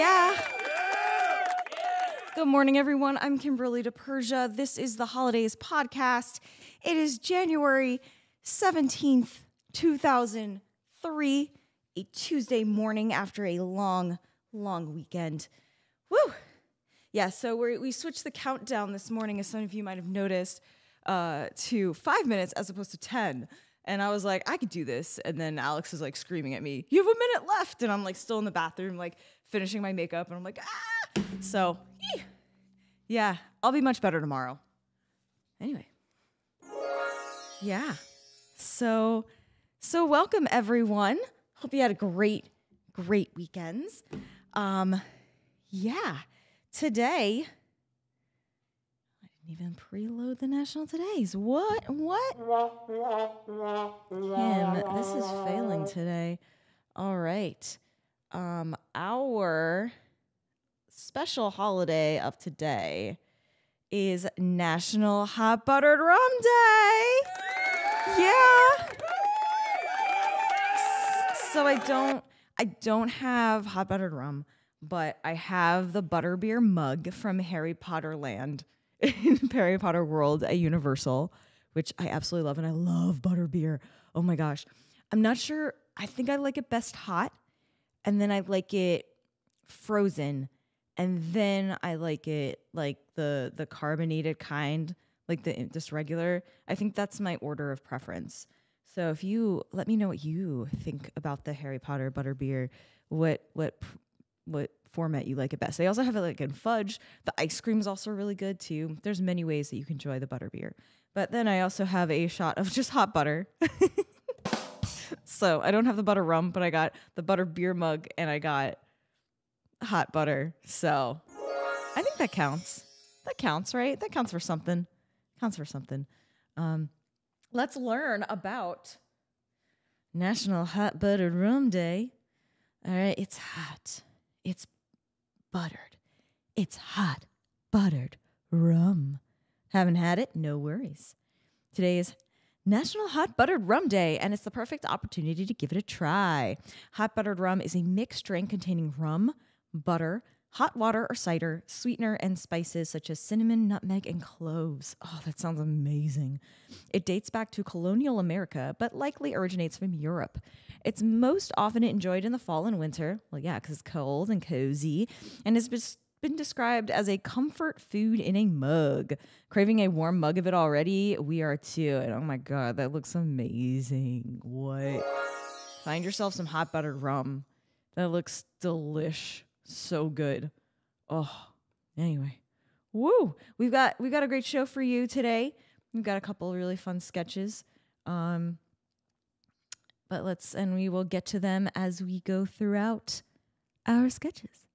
Yeah. Good morning, everyone. I'm Kimberly DiPersia. This is the Holidays Podcast. It is January 17th, 2003, a Tuesday morning after a long, long weekend. Woo! Yeah, so we we switched the countdown this morning, as some of you might have noticed, uh, to five minutes as opposed to 10. And I was like, I could do this. And then Alex is like screaming at me, You have a minute left. And I'm like still in the bathroom, like finishing my makeup. And I'm like, Ah! So, yeah, I'll be much better tomorrow. Anyway. Yeah. So, so welcome everyone. Hope you had a great, great weekends. Um, yeah. Today, even preload the national todays. What? What? Kim, this is failing today. All right. Um, our special holiday of today is National Hot Buttered Rum Day. Yeah. So I don't I don't have hot buttered rum, but I have the butterbeer mug from Harry Potter Land in Harry Potter World at Universal, which I absolutely love and I love butterbeer. Oh my gosh. I'm not sure. I think I like it best hot and then I like it frozen and then I like it like the the carbonated kind, like the just regular. I think that's my order of preference. So if you let me know what you think about the Harry Potter butterbeer, what what what format you like it best. They also have it like in fudge. The ice cream is also really good too. There's many ways that you can enjoy the butter beer. But then I also have a shot of just hot butter. so I don't have the butter rum, but I got the butter beer mug and I got hot butter. So I think that counts. That counts, right? That counts for something. Counts for something. Um, let's learn about National Hot Buttered Rum Day. All right, it's hot. It's buttered. It's hot buttered rum. Haven't had it? No worries. Today is National Hot Buttered Rum Day, and it's the perfect opportunity to give it a try. Hot buttered rum is a mixed drink containing rum, butter, hot water or cider, sweetener, and spices such as cinnamon, nutmeg, and cloves. Oh, that sounds amazing. It dates back to colonial America, but likely originates from Europe. It's most often enjoyed in the fall and winter. Well, yeah, because it's cold and cozy, and has been described as a comfort food in a mug. Craving a warm mug of it already? We are too. And oh my god, that looks amazing. What? Find yourself some hot buttered rum. That looks delish. So good. Oh, anyway. Woo! We've got we've got a great show for you today. We've got a couple of really fun sketches. Um but let's and we will get to them as we go throughout our sketches.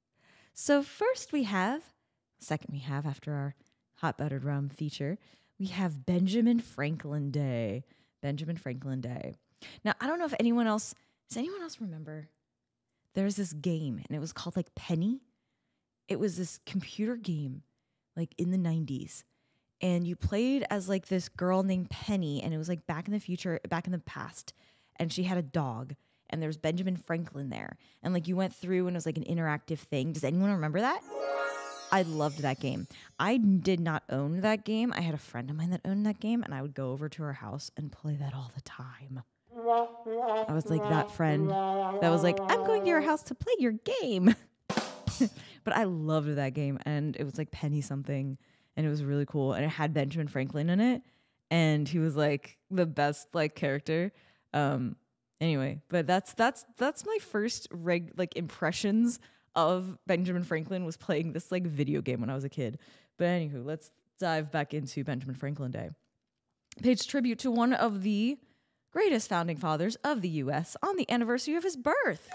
So first we have, second we have after our hot buttered rum feature, we have Benjamin Franklin Day. Benjamin Franklin Day. Now I don't know if anyone else does anyone else remember? There's this game and it was called like Penny. It was this computer game like in the 90s. And you played as like this girl named Penny and it was like back in the future, back in the past. And she had a dog and there was Benjamin Franklin there. And like you went through and it was like an interactive thing. Does anyone remember that? I loved that game. I did not own that game. I had a friend of mine that owned that game, and I would go over to her house and play that all the time. I was like that friend that was like, I'm going to your house to play your game. but I loved that game, and it was like Penny something, and it was really cool. And it had Benjamin Franklin in it, and he was like the best like character. Um, anyway, but that's that's that's my first reg like impressions of Benjamin Franklin was playing this like video game when I was a kid. But anywho, let's dive back into Benjamin Franklin Day. Pays tribute to one of the greatest founding fathers of the US on the anniversary of his birth.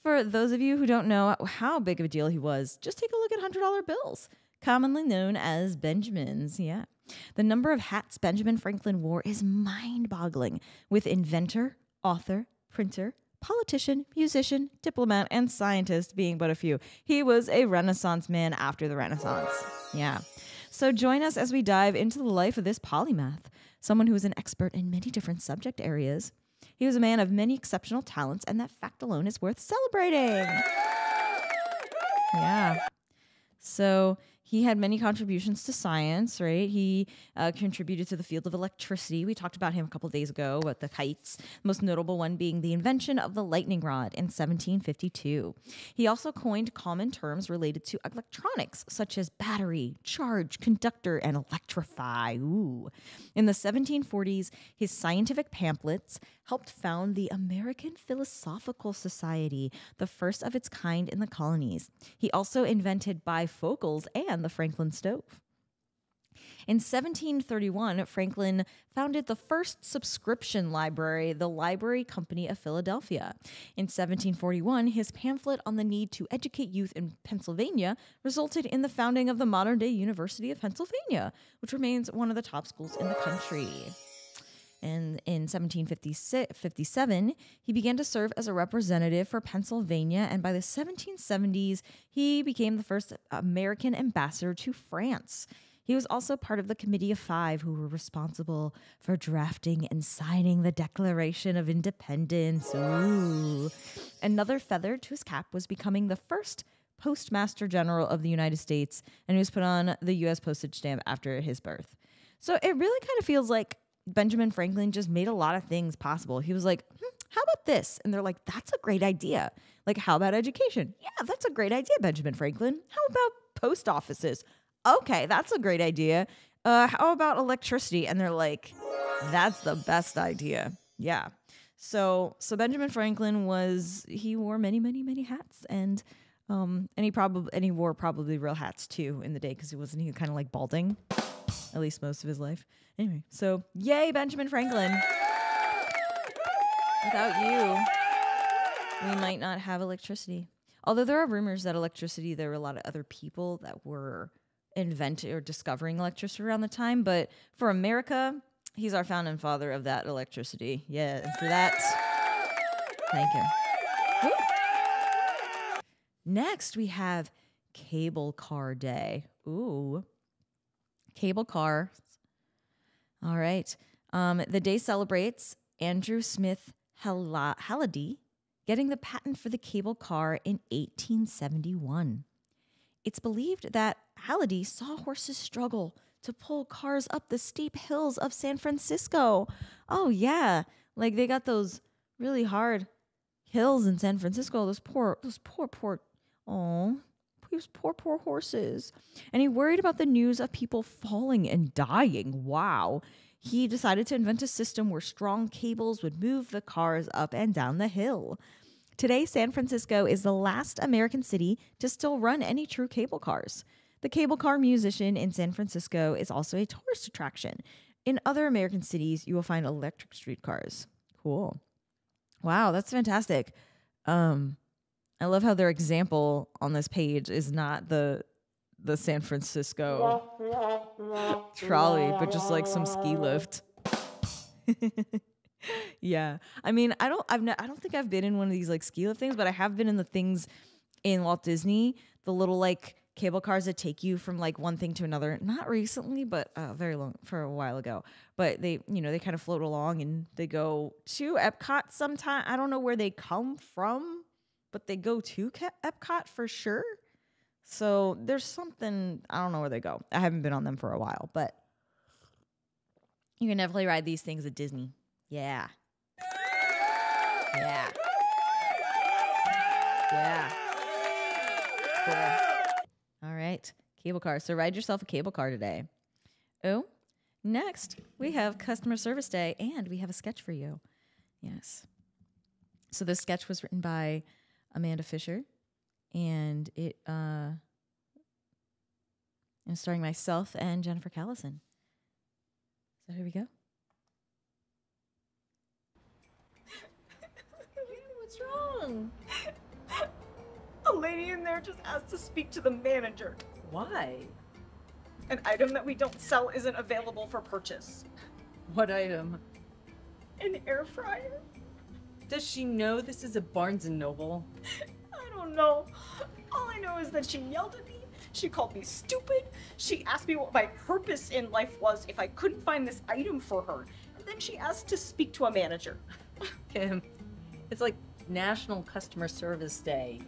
For those of you who don't know how big of a deal he was, just take a look at $100 bills, commonly known as Benjamins. Yeah. The number of hats Benjamin Franklin wore is mind boggling, with inventor, author, printer, politician, musician, diplomat, and scientist being but a few. He was a Renaissance man after the Renaissance. Yeah. So join us as we dive into the life of this polymath, someone who is an expert in many different subject areas. He was a man of many exceptional talents, and that fact alone is worth celebrating. Yeah. So he had many contributions to science, right? He uh, contributed to the field of electricity. We talked about him a couple days ago about the kites, most notable one being the invention of the lightning rod in 1752. He also coined common terms related to electronics, such as battery, charge, conductor, and electrify. Ooh. In the 1740s, his scientific pamphlets helped found the American Philosophical Society, the first of its kind in the colonies. He also invented bifocals and the Franklin stove. In 1731, Franklin founded the first subscription library, the Library Company of Philadelphia. In 1741, his pamphlet on the need to educate youth in Pennsylvania resulted in the founding of the modern day University of Pennsylvania, which remains one of the top schools in the country. And in 1757, he began to serve as a representative for Pennsylvania. And by the 1770s, he became the first American ambassador to France. He was also part of the Committee of Five who were responsible for drafting and signing the Declaration of Independence. Ooh. Another feather to his cap was becoming the first Postmaster General of the United States, and he was put on the U.S. postage stamp after his birth. So it really kind of feels like Benjamin Franklin just made a lot of things possible. He was like, hmm, how about this? And they're like, that's a great idea. Like, how about education? Yeah, that's a great idea, Benjamin Franklin. How about post offices? Okay, that's a great idea. Uh, how about electricity? And they're like, that's the best idea. Yeah. So, so Benjamin Franklin was he wore many, many, many hats, and um, and he probably and he wore probably real hats too in the day because he wasn't he kind of like balding, at least most of his life. Anyway, so yay, Benjamin Franklin. Without you, we might not have electricity. Although there are rumors that electricity, there were a lot of other people that were inventing or discovering electricity around the time. But for America, he's our founding father of that electricity. Yeah, and for that, thank him. Next, we have Cable Car Day. Ooh, cable car all right. Um, the day celebrates Andrew Smith Hallidie getting the patent for the cable car in 1871. It's believed that Hallidie saw horses struggle to pull cars up the steep hills of San Francisco. Oh, yeah. Like they got those really hard hills in San Francisco. Those poor, those poor, poor, oh, those poor, poor horses. And he worried about the news of people falling and dying. Wow. He decided to invent a system where strong cables would move the cars up and down the hill. Today, San Francisco is the last American city to still run any true cable cars. The Cable Car Museum in San Francisco is also a tourist attraction. In other American cities, you will find electric streetcars. Cool. Wow, that's fantastic. Um, I love how their example on this page is not the the San Francisco trolley, but just like some ski lift. yeah, I mean, I don't, I've, ne- I don't think I've been in one of these like ski lift things, but I have been in the things in Walt Disney, the little like cable cars that take you from like one thing to another. Not recently, but uh, very long for a while ago. But they, you know, they kind of float along and they go to Epcot sometime. I don't know where they come from but they go to Epcot for sure. So there's something I don't know where they go. I haven't been on them for a while, but you can definitely ride these things at Disney. Yeah. Yeah. Yeah. Cool. All right. Cable car. So ride yourself a cable car today. Oh, next we have customer service day and we have a sketch for you. Yes. So this sketch was written by Amanda Fisher, and it uh, and starring myself and Jennifer Kalison. So here we go. What's wrong? A lady in there just asked to speak to the manager. Why? An item that we don't sell isn't available for purchase. What item? An air fryer. Does she know this is a Barnes and Noble? I don't know. All I know is that she yelled at me. She called me stupid. She asked me what my purpose in life was if I couldn't find this item for her. And then she asked to speak to a manager. Kim, it's like National Customer Service Day.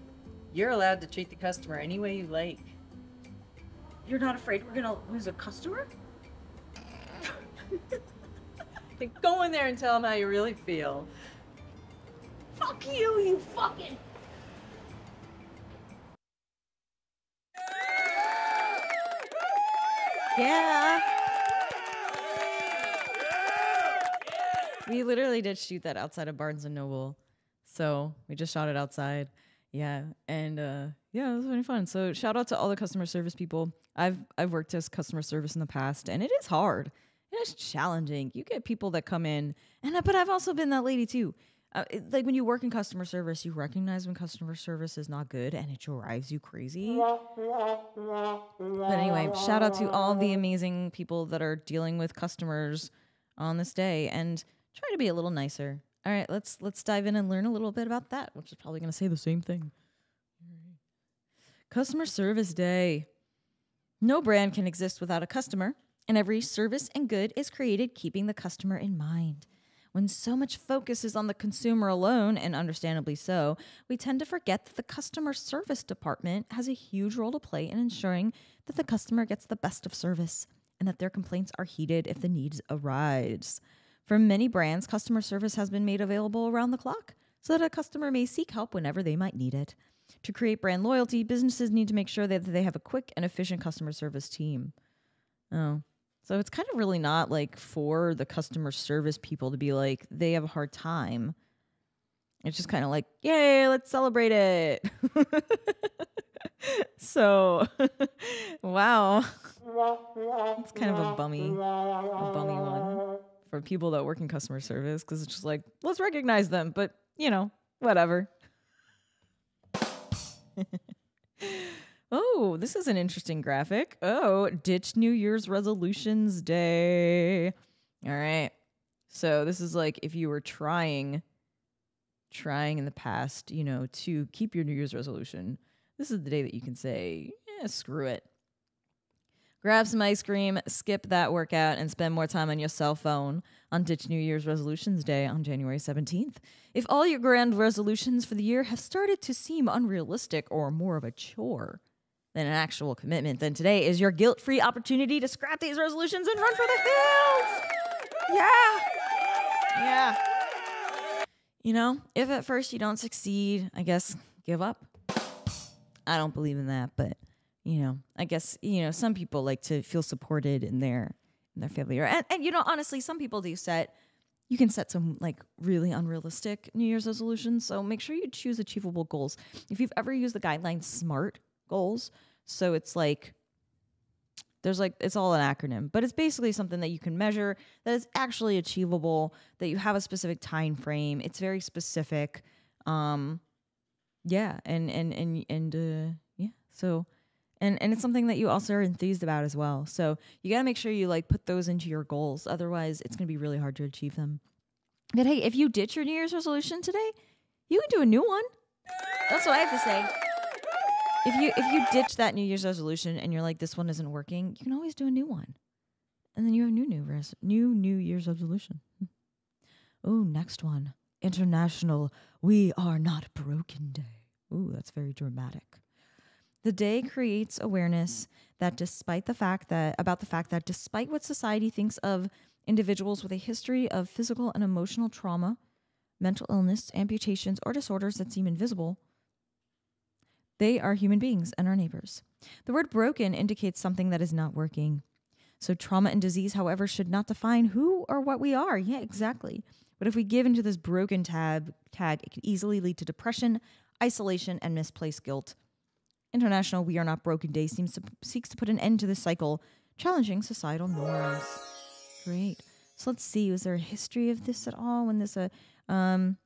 You're allowed to treat the customer any way you like. You're not afraid we're gonna lose a customer? Then go in there and tell them how you really feel. Fuck you, you fucking. Yeah. We literally did shoot that outside of Barnes and Noble. So we just shot it outside. Yeah. And uh yeah, it was really fun. So shout out to all the customer service people. I've I've worked as customer service in the past and it is hard. It is challenging. You get people that come in and I- but I've also been that lady too. Uh, like when you work in customer service, you recognize when customer service is not good and it drives you crazy. But anyway, shout out to all the amazing people that are dealing with customers on this day and try to be a little nicer. All right, let's let's dive in and learn a little bit about that, which is probably going to say the same thing. Customer Service Day. No brand can exist without a customer, and every service and good is created keeping the customer in mind. When so much focus is on the consumer alone, and understandably so, we tend to forget that the customer service department has a huge role to play in ensuring that the customer gets the best of service and that their complaints are heeded if the needs arise. For many brands, customer service has been made available around the clock so that a customer may seek help whenever they might need it. To create brand loyalty, businesses need to make sure that they have a quick and efficient customer service team. Oh. So it's kind of really not like for the customer service people to be like, they have a hard time. It's just kind of like, yay, let's celebrate it. so, wow. It's kind of a bummy, a bummy one for people that work in customer service because it's just like, let's recognize them, but you know, whatever. oh, this is an interesting graphic. Oh, ditch New Year's resolutions day. All right. So this is like if you were trying trying in the past, you know, to keep your New Year's resolution. This is the day that you can say, "Yeah, screw it." Grab some ice cream, skip that workout, and spend more time on your cell phone on Ditch New Year's Resolutions Day on January 17th. If all your grand resolutions for the year have started to seem unrealistic or more of a chore than an actual commitment, then today is your guilt free opportunity to scrap these resolutions and run for the hills. Yeah. Yeah. You know, if at first you don't succeed, I guess give up. I don't believe in that, but you know, I guess you know some people like to feel supported in their in their failure, and and you know, honestly, some people do set. You can set some like really unrealistic New Year's resolutions. So make sure you choose achievable goals. If you've ever used the guideline SMART goals, so it's like there's like it's all an acronym, but it's basically something that you can measure that is actually achievable. That you have a specific time frame. It's very specific. Um, yeah, and and and and uh, yeah. So and and it's something that you also are enthused about as well. So you got to make sure you like put those into your goals. Otherwise, it's going to be really hard to achieve them. But hey, if you ditch your New Year's resolution today, you can do a new one. That's what I have to say. If you if you ditch that New Year's resolution and you're like this one isn't working, you can always do a new one, and then you have new new res- new New Year's resolution. Oh, next one, International We Are Not Broken Day. Ooh, that's very dramatic. The day creates awareness that despite the fact that about the fact that despite what society thinks of individuals with a history of physical and emotional trauma, mental illness, amputations, or disorders that seem invisible, they are human beings and our neighbors. The word broken indicates something that is not working. So trauma and disease, however, should not define who or what we are. Yeah, exactly. But if we give into this broken tab tag, it can easily lead to depression, isolation, and misplaced guilt. International We Are Not Broken Day seems to, seeks to put an end to this cycle, challenging societal norms. Great. So let's see. Was there a history of this at all? When this, uh, um,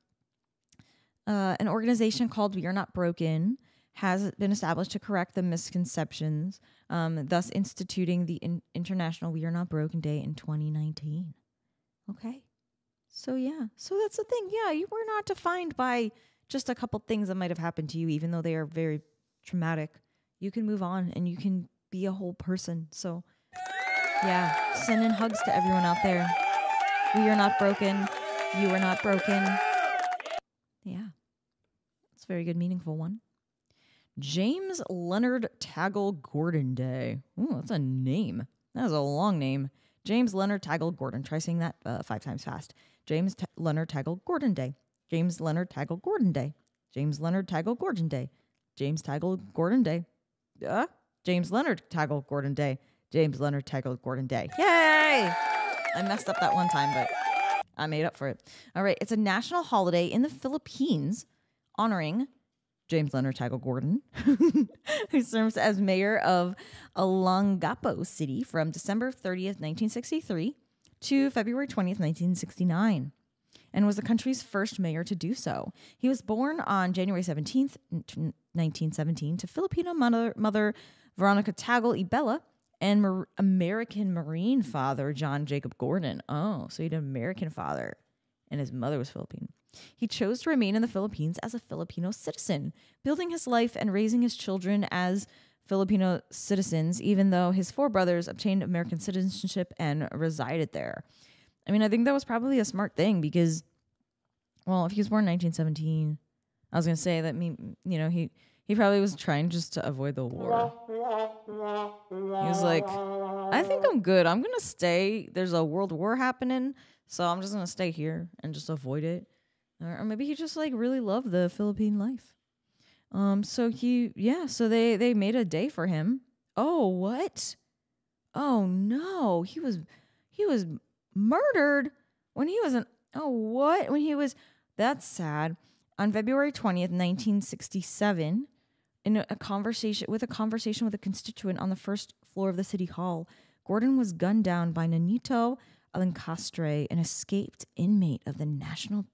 uh, an organization called We Are Not Broken has been established to correct the misconceptions, um, thus instituting the in- International We Are Not Broken Day in 2019. Okay. So yeah, so that's the thing. Yeah, you were not defined by just a couple things that might have happened to you, even though they are very traumatic. You can move on and you can be a whole person. So yeah, sending hugs to everyone out there. We are not broken. You were not broken. Yeah. It's a very good, meaningful one. James Leonard Tagle Gordon Day. Ooh, that's a name. That is a long name. James Leonard Tagle Gordon. Try saying that uh, five times fast. James Ta- Leonard Tagle Gordon Day. James Leonard Tagle Gordon Day. James Leonard Tagle Gordon Day. James Tagle Gordon Day. Uh, James Leonard Tagle Gordon Day. James Leonard Tagle Gordon Day. Yay! I messed up that one time, but I made up for it. All right, it's a national holiday in the Philippines honoring James Leonard Tagle Gordon, who serves as mayor of Alangapo City from December 30th, 1963 to February 20th, 1969, and was the country's first mayor to do so. He was born on January 17th, 1917, to Filipino mother, mother Veronica Tagle Ibella and Mar- American Marine father John Jacob Gordon. Oh, so he had an American father, and his mother was Filipino. He chose to remain in the Philippines as a Filipino citizen, building his life and raising his children as Filipino citizens, even though his four brothers obtained American citizenship and resided there. I mean, I think that was probably a smart thing because, well, if he was born in 1917, I was gonna say that me, you know, he he probably was trying just to avoid the war. He was like, I think I'm good. I'm gonna stay. There's a world war happening, so I'm just gonna stay here and just avoid it. Or maybe he just like really loved the Philippine life. Um, so he, yeah, so they they made a day for him. Oh, what? Oh no, he was he was murdered when he was an oh what when he was that's sad on February twentieth, nineteen sixty seven. In a, a conversation with a conversation with a constituent on the first floor of the city hall, Gordon was gunned down by Nanito Alencastre, an escaped inmate of the National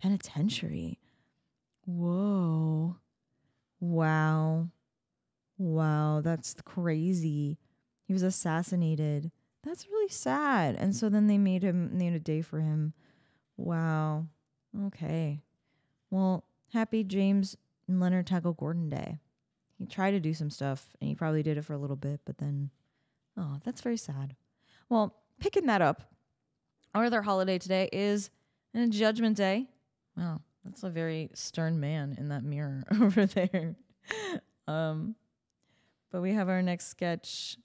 Penitentiary. Whoa. Wow. Wow, that's crazy. He was assassinated. That's really sad. And so then they made him made a day for him. Wow. Okay. Well, happy James and Leonard Tackle Gordon Day. He tried to do some stuff and he probably did it for a little bit, but then oh, that's very sad. Well, picking that up, our other holiday today is Judgment Day. Wow, that's a very stern man in that mirror over there. Um, but we have our next sketch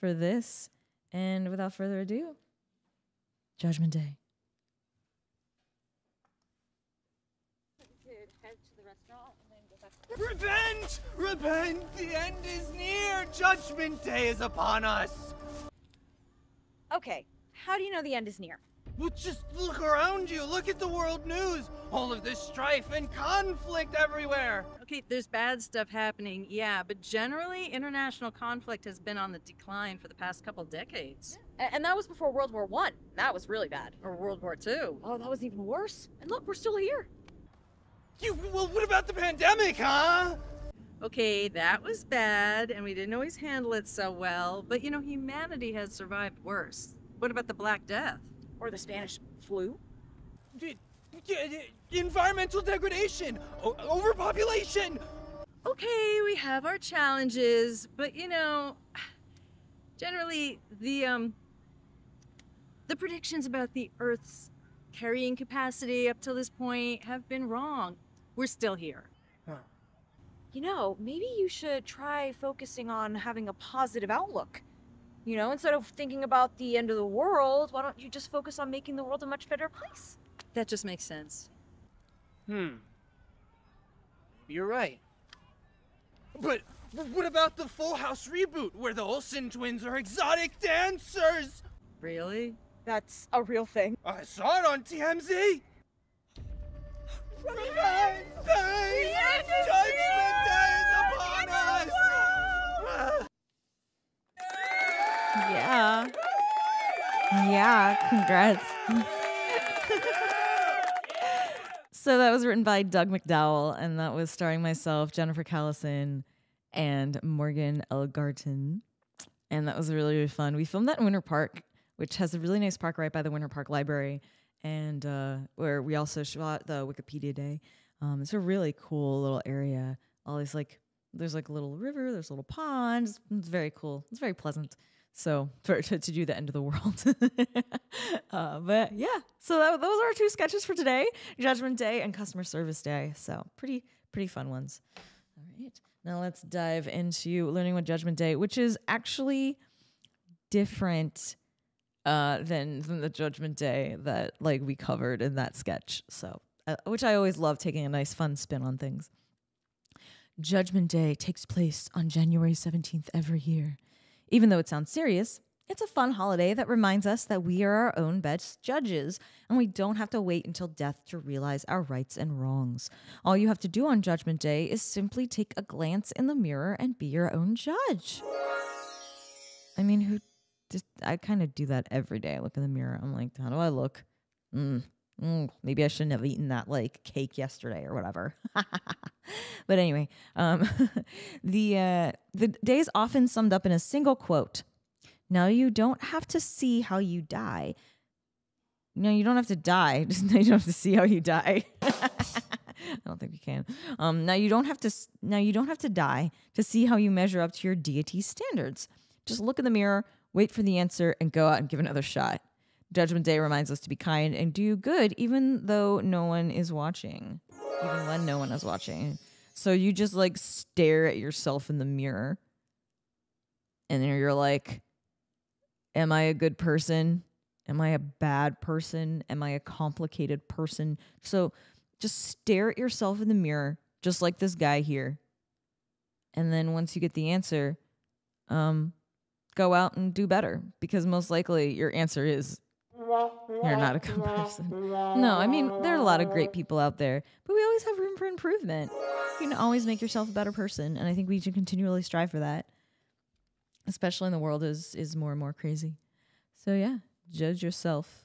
for this. And without further ado, Judgment Day. Repent! Repent! The end is near! Judgment Day is upon us! Okay, how do you know the end is near? Well, just look around you. Look at the world news. All of this strife and conflict everywhere. Okay, there's bad stuff happening, yeah, but generally, international conflict has been on the decline for the past couple decades. A- and that was before World War One. That was really bad. Or World War II. Oh, that was even worse. And look, we're still here. You, well, what about the pandemic, huh? Okay, that was bad, and we didn't always handle it so well, but you know, humanity has survived worse. What about the Black Death? Or the Spanish flu. Environmental degradation, overpopulation. Okay, we have our challenges, but you know, generally the um the predictions about the Earth's carrying capacity up till this point have been wrong. We're still here. You know, maybe you should try focusing on having a positive outlook. You know, instead of thinking about the end of the world, why don't you just focus on making the world a much better place? That just makes sense. Hmm. You're right. But but what about the Full House reboot, where the Olsen twins are exotic dancers? Really? That's a real thing. I saw it on TMZ. Repent! Day! Judgment Day is upon us! Ah. Yeah. Yeah, congrats. so that was written by Doug McDowell, and that was starring myself, Jennifer Kalison, and Morgan Elgarten. And that was really, really fun. We filmed that in Winter Park, which has a really nice park right by the Winter Park Library, and uh, where we also shot the Wikipedia Day. Um, it's a really cool little area. All these like, there's like a little river, there's a little ponds. It's very cool. It's very pleasant. So for to, to do the end of the world. uh, but yeah, so that, those are our two sketches for today: Judgment Day and Customer Service Day. So pretty pretty fun ones. All right, now let's dive into learning what Judgment Day, which is actually different uh, than than the Judgment Day that like we covered in that sketch. So, uh, which I always love taking a nice fun spin on things. Judgment Day takes place on January 17th every year. Even though it sounds serious, it's a fun holiday that reminds us that we are our own best judges and we don't have to wait until death to realize our rights and wrongs. All you have to do on Judgment Day is simply take a glance in the mirror and be your own judge. I mean, who just I kind of do that every day. I look in the mirror. I'm like, how do I look? Mm, mm, maybe I shouldn't have eaten that like cake yesterday or whatever. but anyway, um, the uh, the day is often summed up in a single quote. Now you don't have to see how you die. No, you don't have to die. Now you don't have to see how you die. I don't think you can. Um, now you don't have to. Now you don't have to die to see how you measure up to your deity standards. Just look in the mirror, wait for the answer, and go out and give another shot. Judgment Day reminds us to be kind and do good, even though no one is watching, even when no one is watching. So you just like stare at yourself in the mirror, and then you're like, "Am I a good person? Am I a bad person? Am I a complicated person?" So just stare at yourself in the mirror, just like this guy here. And then once you get the answer, um, go out and do better because most likely your answer is you're not a good person. No, I mean, there are a lot of great people out there, but we always have room for improvement. You can always make yourself a better person, and I think we should continually strive for that, especially in the world is is more and more crazy. So yeah, judge yourself.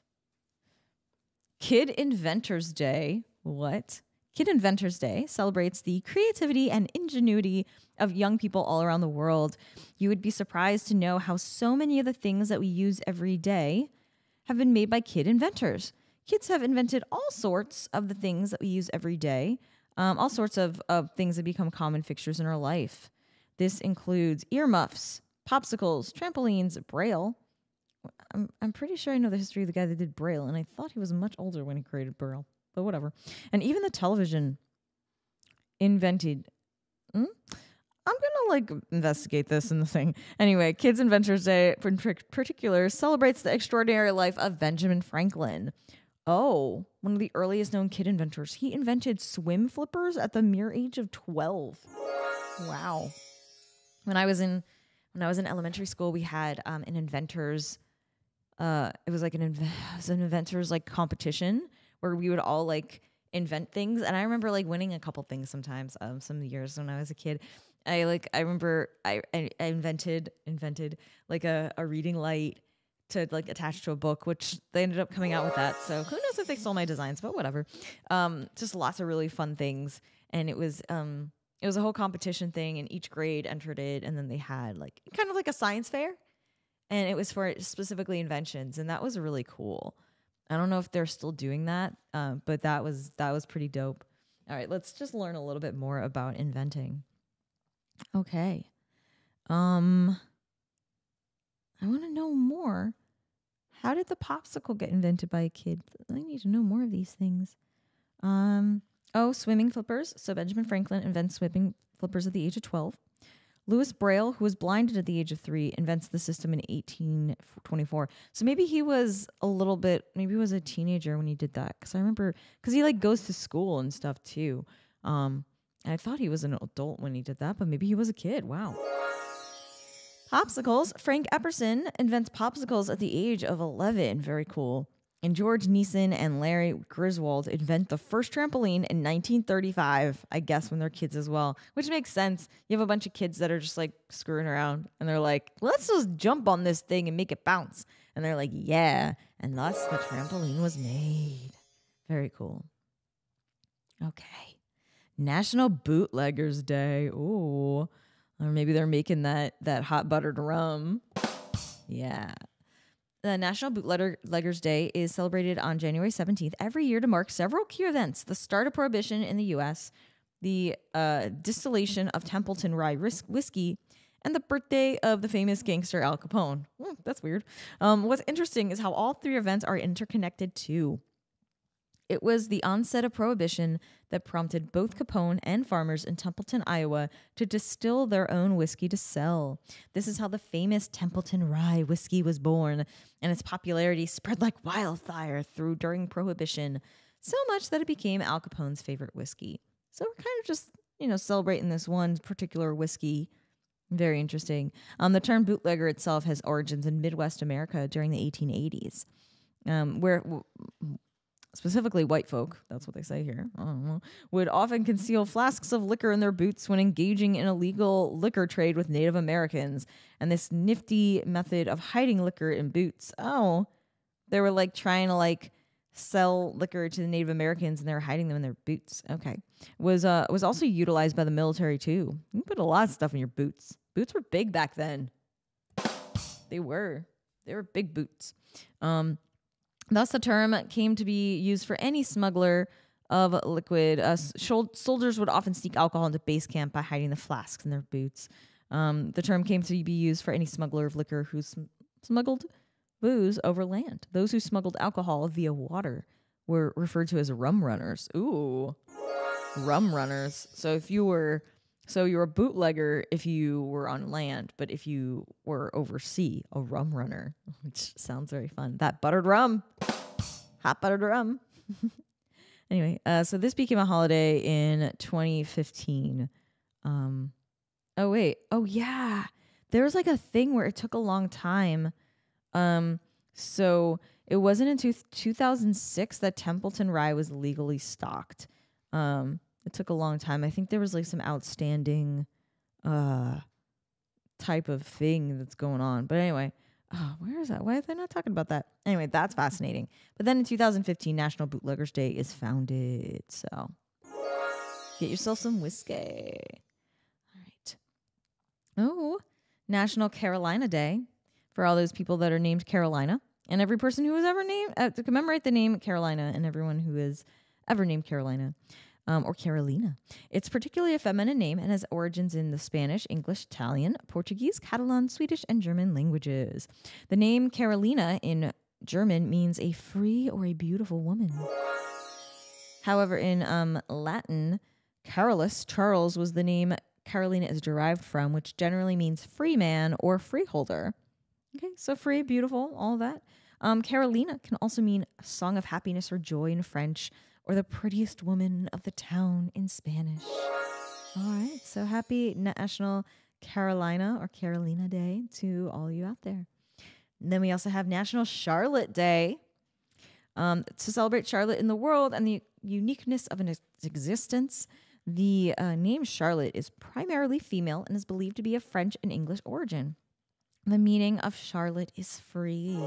Kid Inventors Day. What? Kid Inventors Day celebrates the creativity and ingenuity of young people all around the world. You would be surprised to know how so many of the things that we use every day have been made by kid inventors. Kids have invented all sorts of the things that we use every day, um, all sorts of, of things that become common fixtures in our life. This includes earmuffs, popsicles, trampolines, braille. I'm, I'm pretty sure I know the history of the guy that did braille, and I thought he was much older when he created braille, but whatever. And even the television invented. Hmm? I'm gonna like investigate this and the thing. Anyway, Kids Inventors Day in particular celebrates the extraordinary life of Benjamin Franklin. Oh, one of the earliest known kid inventors. He invented swim flippers at the mere age of 12. Wow. When I was in when I was in elementary school, we had um, an inventors uh it was like an inv- was an inventors like competition where we would all like invent things and I remember like winning a couple things sometimes um some years when I was a kid. I like I remember I I, I invented invented like a, a reading light to like attach to a book, which they ended up coming out with that. So who knows if they stole my designs, but whatever. Um, just lots of really fun things, and it was um, it was a whole competition thing, and each grade entered it, and then they had like kind of like a science fair, and it was for specifically inventions, and that was really cool. I don't know if they're still doing that, uh, but that was that was pretty dope. All right, let's just learn a little bit more about inventing. Okay. Um I want to know more. How did the popsicle get invented by a kid? I need to know more of these things. Um oh, swimming flippers. So Benjamin Franklin invents swimming flippers at the age of 12. Louis Braille, who was blinded at the age of 3, invents the system in 1824. So maybe he was a little bit maybe he was a teenager when he did that cuz I remember cuz he like goes to school and stuff too. Um I thought he was an adult when he did that, but maybe he was a kid. Wow. Popsicles. Frank Epperson invents popsicles at the age of 11. Very cool. And George Nissen and Larry Griswold invent the first trampoline in 1935, I guess, when they're kids as well, which makes sense. You have a bunch of kids that are just like screwing around and they're like, let's just jump on this thing and make it bounce. And they're like, yeah. And thus the trampoline was made. Very cool. Okay. National Bootleggers Day. Ooh. Or maybe they're making that that hot buttered rum. Yeah. The National Bootleggers Day is celebrated on January 17th every year to mark several key events the start of Prohibition in the US, the uh, distillation of Templeton Rye whis- whiskey, and the birthday of the famous gangster Al Capone. Hmm, that's weird. Um, what's interesting is how all three events are interconnected too. It was the onset of Prohibition that prompted both Capone and farmers in Templeton, Iowa, to distill their own whiskey to sell. This is how the famous Templeton Rye whiskey was born, and its popularity spread like wildfire through during Prohibition, so much that it became Al Capone's favorite whiskey. So we're kind of just, you know, celebrating this one particular whiskey. Very interesting. Um, the term bootlegger itself has origins in Midwest America during the 1880s, um, where specifically white folk, that's what they say here, know, would often conceal flasks of liquor in their boots when engaging in illegal liquor trade with Native Americans. And this nifty method of hiding liquor in boots, oh, they were like trying to like sell liquor to the Native Americans and they were hiding them in their boots. Okay. Was uh was also utilized by the military too. You put a lot of stuff in your boots. Boots were big back then. They were. They were big boots. Um Thus, the term came to be used for any smuggler of liquid. Uh, shol- soldiers would often sneak alcohol into base camp by hiding the flasks in their boots. Um, the term came to be used for any smuggler of liquor who sm- smuggled booze over land. Those who smuggled alcohol via water were referred to as rum runners. Ooh, rum runners. So if you were so you're a bootlegger if you were on land, but if you were oversea, a rum runner, which sounds very fun. That buttered rum, hot buttered rum. anyway, uh, so this became a holiday in 2015. Um, oh wait, oh yeah, there was like a thing where it took a long time. Um, so it wasn't until 2006 that Templeton Rye was legally stocked. Um, it took a long time. I think there was like some outstanding uh type of thing that's going on. But anyway, oh, where is that? Why are they not talking about that? Anyway, that's fascinating. But then in 2015, National Bootleggers Day is founded. So get yourself some whiskey. All right. Oh, National Carolina Day for all those people that are named Carolina and every person who was ever named uh, to commemorate the name Carolina and everyone who is ever named Carolina um, or Carolina. It's particularly a feminine name and has origins in the Spanish, English, Italian, Portuguese, Catalan, Swedish, and German languages. The name Carolina in German means a free or a beautiful woman. However, in um, Latin, Carolus, Charles, was the name Carolina is derived from, which generally means free man or freeholder. Okay, so free, beautiful, all that. Um, Carolina can also mean a song of happiness or joy in French, or the prettiest woman of the town in Spanish. All right, so happy National Carolina or Carolina Day to all you out there. And then we also have National Charlotte Day um, to celebrate Charlotte in the world and the uniqueness of an ex- existence. The uh, name Charlotte is primarily female and is believed to be of French and English origin. The meaning of Charlotte is free.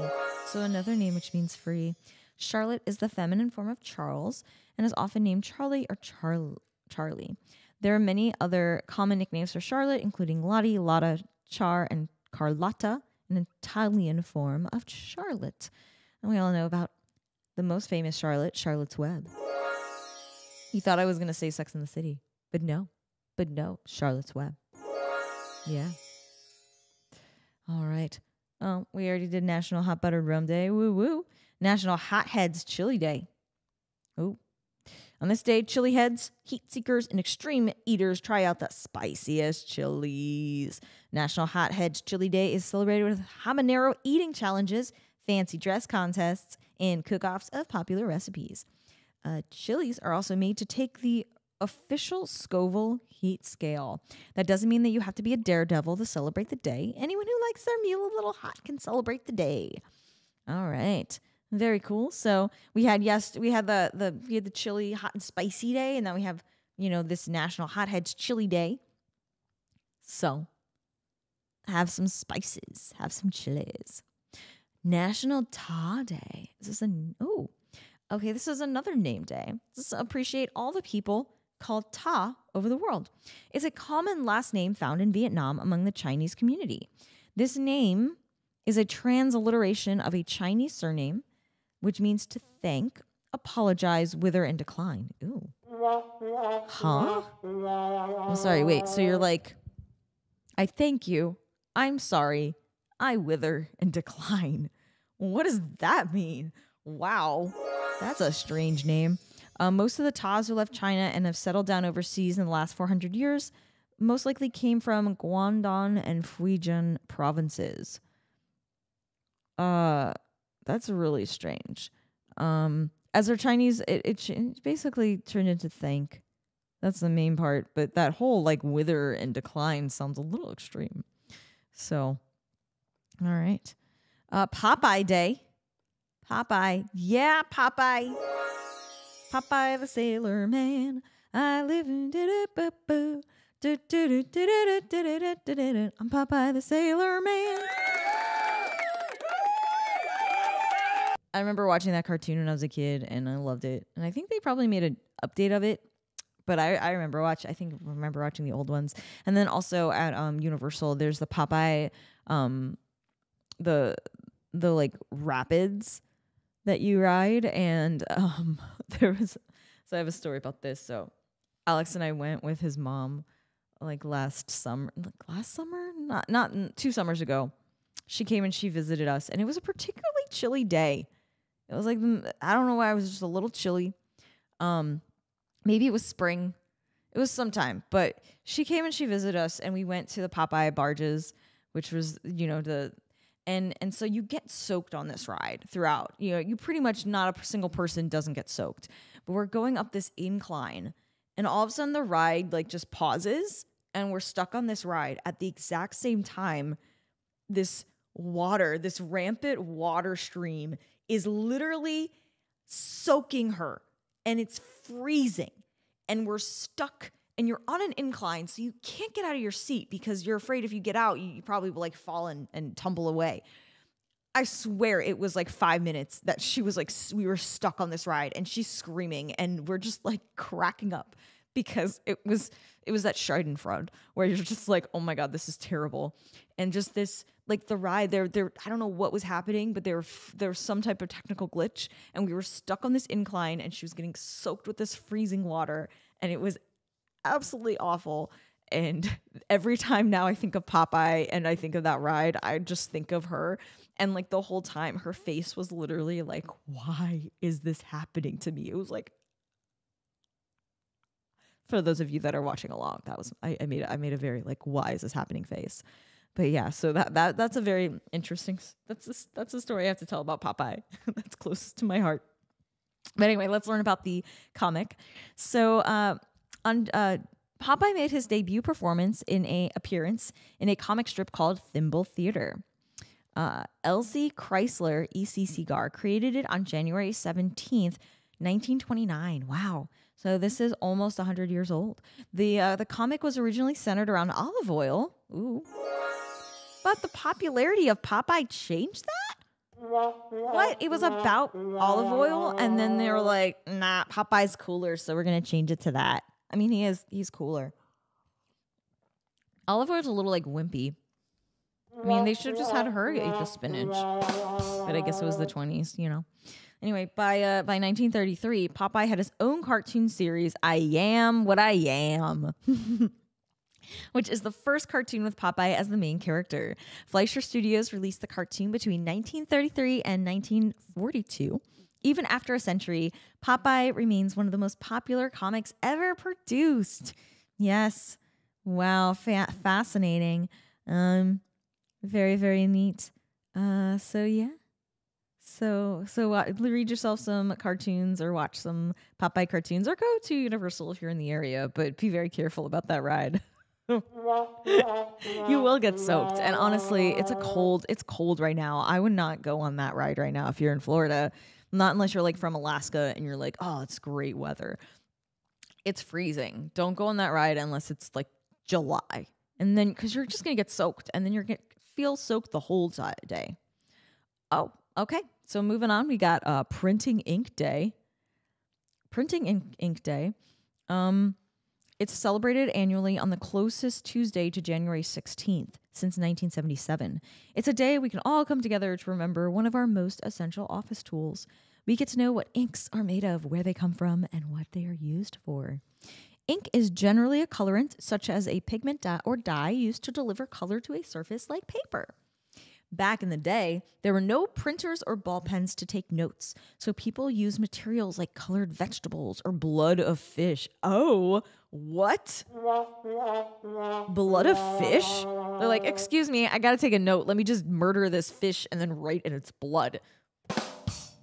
So, another name which means free. Charlotte is the feminine form of Charles and is often named Charlie or Char- Charlie. There are many other common nicknames for Charlotte, including Lottie, Lotta, Char, and Carlotta, an Italian form of Charlotte. And we all know about the most famous Charlotte, Charlotte's Web. You thought I was going to say Sex in the City, but no. But no, Charlotte's Web. Yeah. All right. Oh, we already did National Hot Buttered Rum Day. Woo woo. National Hotheads Chili Day. Oh. On this day, chili heads, heat seekers, and extreme eaters try out the spiciest chilies. National Hotheads Chili Day is celebrated with habanero eating challenges, fancy dress contests, and cook offs of popular recipes. Uh, chilies are also made to take the official Scoville heat scale. That doesn't mean that you have to be a daredevil to celebrate the day. Anyone who likes their meal a little hot can celebrate the day. All right. Very cool. So we had yes, we had the the we had the chili hot and spicy day, and then we have you know this National Hotheads Chili Day. So have some spices, have some chilies. National Ta Day. Is this a oh? Okay, this is another name day. Just appreciate all the people called Ta over the world. It's a common last name found in Vietnam among the Chinese community. This name is a transliteration of a Chinese surname, which means to thank, apologize, wither, and decline. Ooh. Huh? I'm sorry, wait. So you're like, I thank you. I'm sorry. I wither and decline. What does that mean? Wow, that's a strange name. Uh, most of the Taz who left China and have settled down overseas in the last 400 years most likely came from Guangdong and Fujian provinces. Uh, that's really strange. Um, as a Chinese, it, it basically turned into thank. That's the main part. But that whole like wither and decline sounds a little extreme. So, all right. Uh, Popeye Day. Popeye. Yeah, Popeye. Popeye the Sailor Man. I live in. I'm Popeye the Sailor Man. I remember watching that cartoon when I was a kid and I loved it. And I think they probably made an update of it. But I, I remember watch I think remember watching the old ones. And then also at um Universal there's the Popeye um the the like rapids that you ride and um there was so I have a story about this. So Alex and I went with his mom like last summer like last summer not not two summers ago she came and she visited us and it was a particularly chilly day it was like mm, i don't know why it was just a little chilly. Um maybe it was spring. It was sometime but she came and she visited us and we went to the popeye barges which was you know the and and so you get soaked on this ride throughout. You know you pretty much not a single person doesn't get soaked. But we're going up this incline and all of a sudden the ride like just pauses and we're stuck on this ride at the exact same time this water this rampant water stream is literally soaking her and it's freezing and we're stuck and you're on an incline so you can't get out of your seat because you're afraid if you get out you, probably will like fall and, and tumble away. I swear it was like five minutes that she was like we were stuck on this ride and she's screaming and we're just like cracking up because it was it was that schadenfreude where you're just like oh my god this is terrible. And just this like the ride there there i don't know what was happening but there there was some type of technical glitch and we were stuck on this incline and she was getting soaked with this freezing water and it was absolutely awful. And every time now i think of popeye and i think of that ride i just think of her. And like the whole time her face was literally like why is this happening to me? It was like for those of you that are watching along that was i, I made i made a very like why is this happening face but yeah so that that that's a very interesting that's a, that's a story i have to tell about popeye that's close to my heart but anyway let's learn about the comic so uh on uh popeye made his debut performance in a appearance in a comic strip called thimble theater uh, Elzie Crisler E.C. Segar created it on January 17th, 1929. Wow. So this is almost 100 years old. The uh, the comic was originally centered around Olive Oyl. Ooh. But the popularity of Popeye changed that? What? It was about Olive Oyl and then they were like, "Nah, Popeye's cooler, so we're to change it to that." I mean, he is he's cooler. Olive Oyl's a little like wimpy. I mean, they should have just had her eat the spinach. But I guess it was the 20s, you know. Anyway, by uh, by 1933, Popeye had his own cartoon series, I Am What I Am, which is the first cartoon with Popeye as the main character. Fleischer Studios released the cartoon between 1933 and 1942. Even after a century, Popeye remains one of the most popular comics ever produced. Yes. Wow, fa- fascinating. Um very very neat. Uh so yeah. So so wa read yourself some cartoons or watch some Popeye cartoons or go to Universal if you're in the area, but be very careful about that ride. you will get soaked. And honestly, it's a cold it's cold right now. I would not go on that ride right now if you're in Florida. Not unless you're like from Alaska and you're like, "Oh, it's great weather." It's freezing. Don't go on that ride unless it's like July. And then cuz you're just going to get soaked and then you're going to feel soaked the whole day. Oh, okay. So moving on, we got uh printing ink day. Printing ink, ink day. Um it's celebrated annually on the closest Tuesday to January 16th since 1977. It's a day we can all come together to remember one of our most essential office tools. We get to know what inks are made of, where they come from, and what they are used for. Ink is generally a colorant, such as a pigment dye or dye used to deliver color to a surface like paper. Back in the day, there were no printers or ball pens to take notes, so people used materials like colored vegetables or blood of fish. Oh, what? Blood of fish? They're like, excuse me, I gotta take a note. Let me just murder this fish and then write in its blood.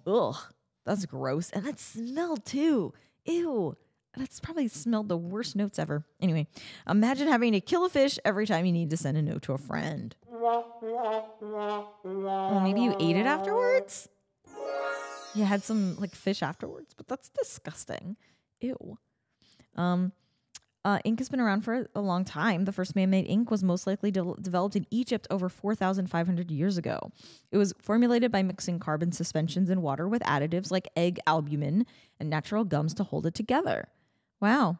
Ugh, that's gross. And that smell too. Ew. That's probably smelled the worst notes ever. Anyway, imagine having to kill a fish every time you need to send a note to a friend. Well, maybe you ate it afterwards? You had some like fish afterwards, but that's disgusting. Ew. Um, uh, ink has been around for a long time. The first man made ink was most likely de- developed in Egypt over 4,500 years ago. It was formulated by mixing carbon suspensions in water with additives like egg albumin and natural gums to hold it together. Wow.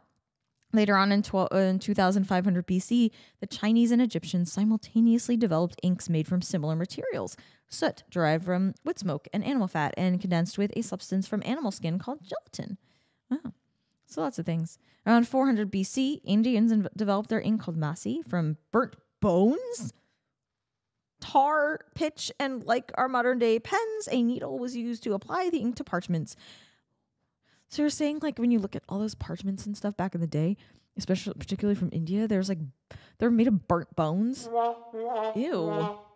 Later on in, tw- uh, in 2500 BC, the Chinese and Egyptians simultaneously developed inks made from similar materials soot derived from wood smoke and animal fat and condensed with a substance from animal skin called gelatin. Wow. So lots of things. Around 400 BC, Indians developed their ink called masi from burnt bones, tar, pitch, and like our modern day pens, a needle was used to apply the ink to parchments. So you're saying like when you look at all those parchments and stuff back in the day, especially particularly from India, there's like they're made of burnt bones. Ew.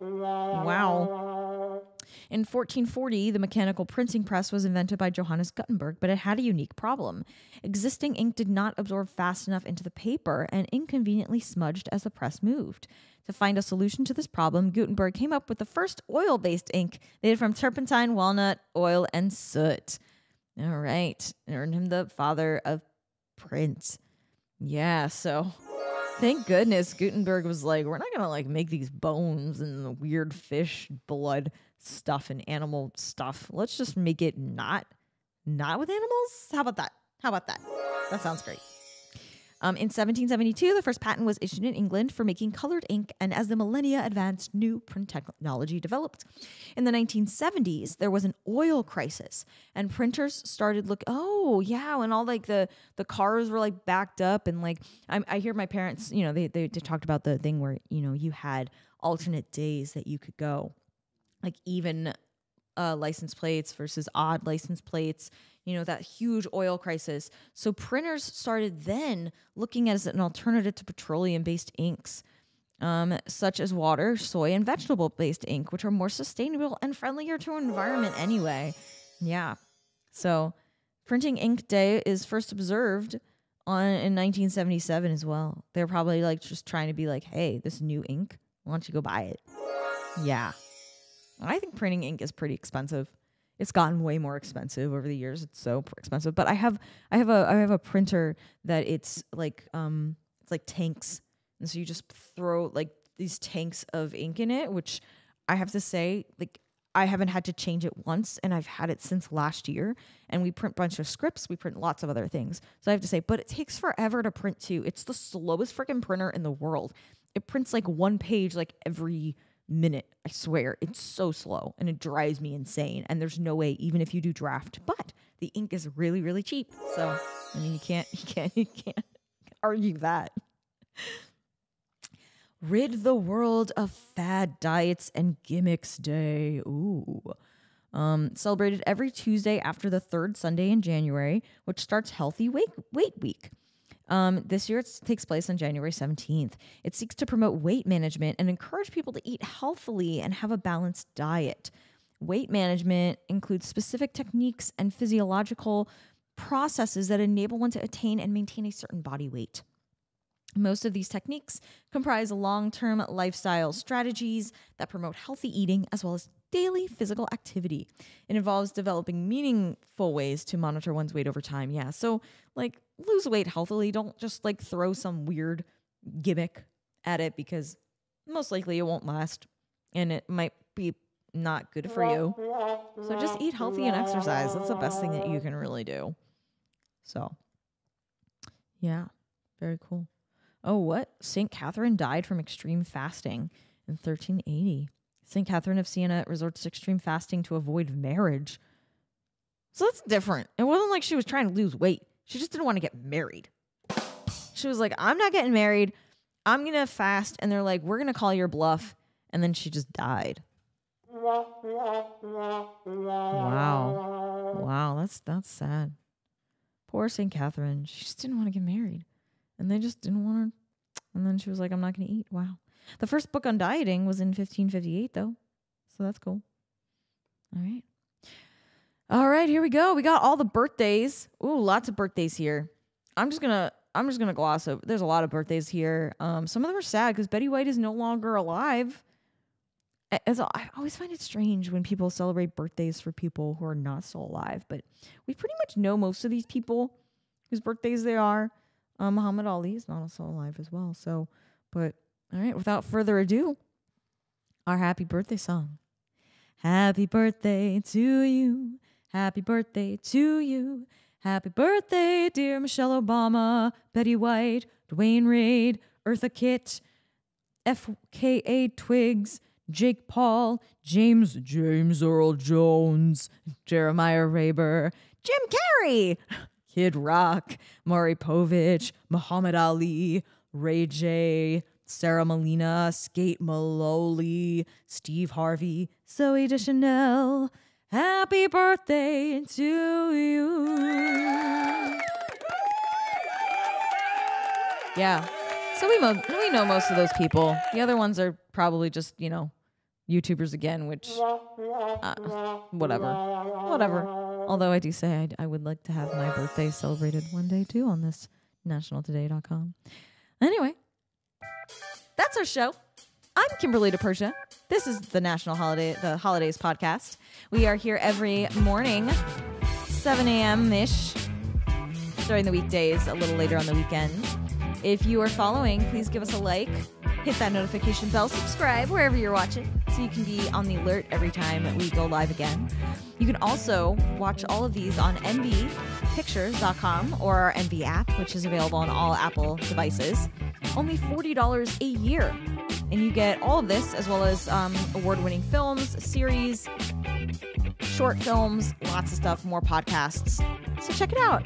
Wow. In 1440, the mechanical printing press was invented by Johannes Gutenberg, but it had a unique problem. Existing ink did not absorb fast enough into the paper and inconveniently smudged as the press moved. To find a solution to this problem, Gutenberg came up with the first oil based ink made from turpentine, walnut, oil, and soot. All right. Earned him the father of print. Yeah, so thank goodness Gutenberg was like, we're not gonna like make these bones and the weird fish blood stuff and animal stuff. Let's just make it not not with animals. How about that? How about that? That sounds great. Um, in 1772, the first patent was issued in England for making colored ink, and as the millennia advanced, new print technology developed. In the 1970s, there was an oil crisis, and printers started look. Oh, yeah, and all like the the cars were like backed up, and like I, I hear my parents, you know, they, they they talked about the thing where you know you had alternate days that you could go, like even uh, license plates versus odd license plates, you know, that huge oil crisis. So printers started then looking as an alternative to petroleum based inks, um, such as water, soy, and vegetable based ink, which are more sustainable and friendlier to environment anyway. Yeah. So printing ink day is first observed on in 1977 as well. They're probably like just trying to be like, hey, this new ink, why don't you go buy it? Yeah. I think printing ink is pretty expensive. It's gotten way more expensive over the years. It's so expensive. But I have I have a I have a printer that it's like um it's like tanks. And so you just throw like these tanks of ink in it, which I have to say, like I haven't had to change it once and I've had it since last year. And we print a bunch of scripts, we print lots of other things. So I have to say, but it takes forever to print too. It's the slowest freaking printer in the world. It prints like one page like every minute. I swear. It's so slow and it drives me insane. And there's no way, even if you do draft, but the ink is really, really cheap. So I mean you can't you can't you can't argue that. Rid the world of fad diets and gimmicks day. Ooh. Um, celebrated every Tuesday after the third Sunday in January, which starts Healthy Weight, weight Week. Um, this year it takes place on January 17th. It seeks to promote weight management and encourage people to eat healthily and have a balanced diet. Weight management includes specific techniques and physiological processes that enable one to attain and maintain a certain body weight. Most of these techniques comprise long term lifestyle strategies that promote healthy eating as well as daily physical activity. It involves developing meaningful ways to monitor one's weight over time. Yeah. So, like, lose weight healthily. Don't just like throw some weird gimmick at it because most likely it won't last and it might be not good for you. So, just eat healthy and exercise. That's the best thing that you can really do. So, yeah, very cool. Oh, what? St. Catherine died from extreme fasting in 1380. St. Catherine of Siena resorts to extreme fasting to avoid marriage. So that's different. It wasn't like she was trying to lose weight. She just didn't want to get married. She was like, I'm not getting married. I'm going to fast. And they're like, we're going to call your bluff. And then she just died. Wow. Wow. That's, that's sad. Poor St. Catherine. She just didn't want to get married. And they just didn't want her. And then she was like, I'm not going to eat. Wow. The first book on dieting was in 1558, though. So that's cool. All right. All right, here we go. We got all the birthdays. Ooh, lots of birthdays here. I'm just gonna I'm just gonna gloss over. There's a lot of birthdays here. Um, some of them are sad because Betty White is no longer alive. As I always find it strange when people celebrate birthdays for people who are not still alive, but we pretty much know most of these people whose birthdays they are. Um, Muhammad Ali is not still alive as well. So, but all right, without further ado, our happy birthday song. Happy birthday to you. Happy birthday to you. Happy birthday, dear Michelle Obama, Betty White, Dwayne Reed, Eartha Kitt, FKA Twigs, Jake Paul, James James Earl Jones, Jeremiah Raber, Jim Carrey, Kid Rock, Maury Povich, Muhammad Ali, Ray J, Sarah Molina, Skate Maloli, Steve Harvey, Zooey Deschanel. Happy birthday to you. Yeah. So we mo- we know most of those people. The other ones are probably just, you know, YouTubers again, which uh, whatever. Whatever. Although I do say I, I would like to have my birthday celebrated one day too on this nationaltoday.com. Anyway, that's our show. I'm Kimberly DiPersia. This is the National Holiday the Holidays podcast. We are here every morning, 7 a.m. ish during the weekdays, a little later on the weekends. If you are following, please give us a like, hit that notification bell, subscribe wherever you're watching so you can be on the alert every time we go live again. You can also watch all of these on nvpictures.com or our NV app, which is available on all Apple devices. Only $40 a year. And you get all of this as well as um, award winning films, series, short films, lots of stuff, more podcasts. So check it out.